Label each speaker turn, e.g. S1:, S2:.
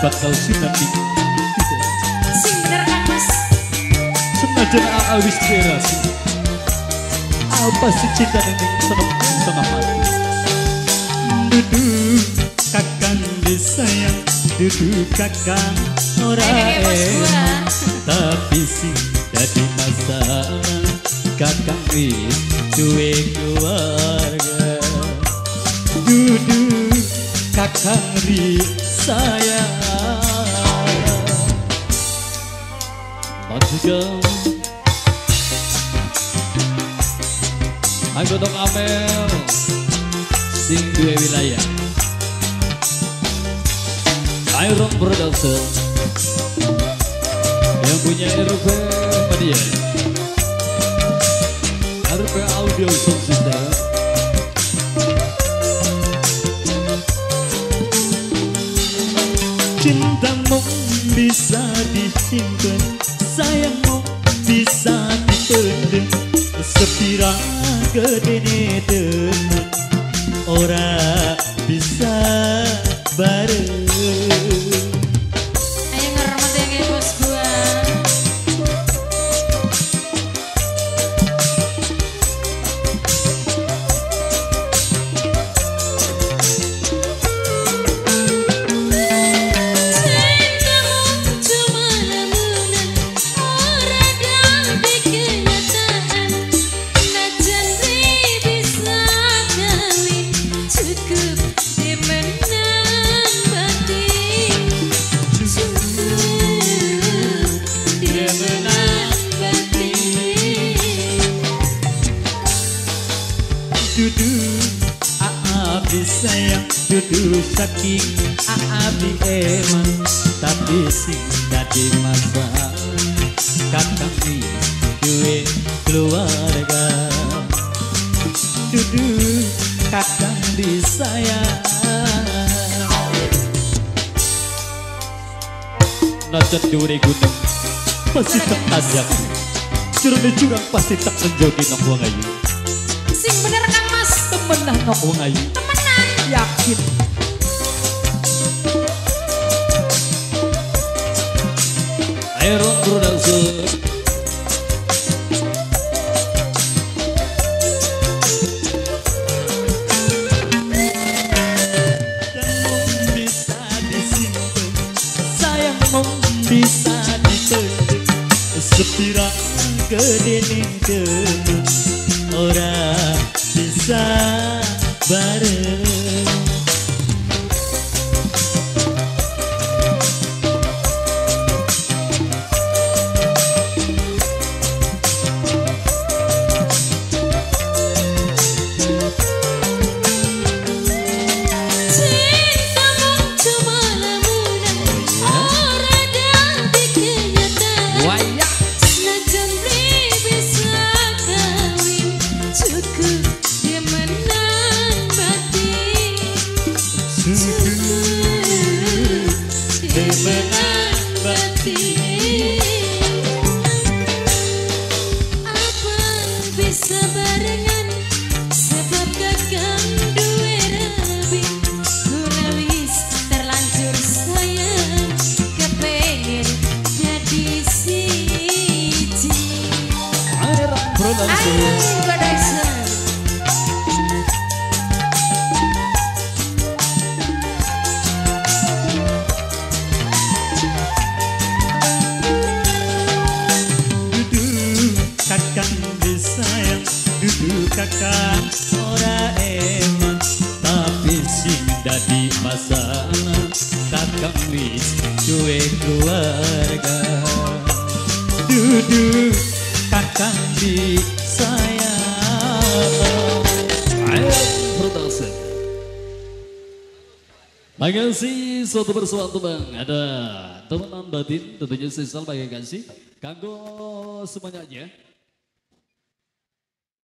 S1: bakal sinati
S2: bener Kang Mas.
S1: Senajan aang wis berasi. Apa sih cinta ini? Setengah mati Duduk kakang disayang Duduk kakang ora enak. Tapi sih jadi masalah. Kakang wis duwe keluarga. Duduk kakang ri sayang Maksudnya
S3: Aku dong Amel. Sing dua wilayah. Iron Production. Yang punya RP Media. RP Audio Sound System.
S1: Bisa disimpan Sayangmu bisa dipendem Sepira gedene temen Ora bisa bareng Duduk Aabi sayang Duduk saking Aabi emang Tapi sing jadi masalah Kakang ni duwe keluarga Duduk kakang disayang Najan dure gunung Pasti tak tajam Jurune jurang pasti tak menjogi nang wong ayu
S2: Sing bener Kang Mas
S1: Temenan nang wong ayu
S2: Temenan
S1: Yakin.
S3: Iron Production.
S1: Bisa disimpan Sayangmu bisa dipendem Sepira gedene temen Ora bisa But disayang Duduk kakang ora emang
S3: Jadi masalah. Kakak wis duwe keluarga. Duduk kakak di sayang Ayo production Makasih suatu bersuatu bang Ada teman batin tentunya sesal bagi kasih. Kanggo semuanya. aja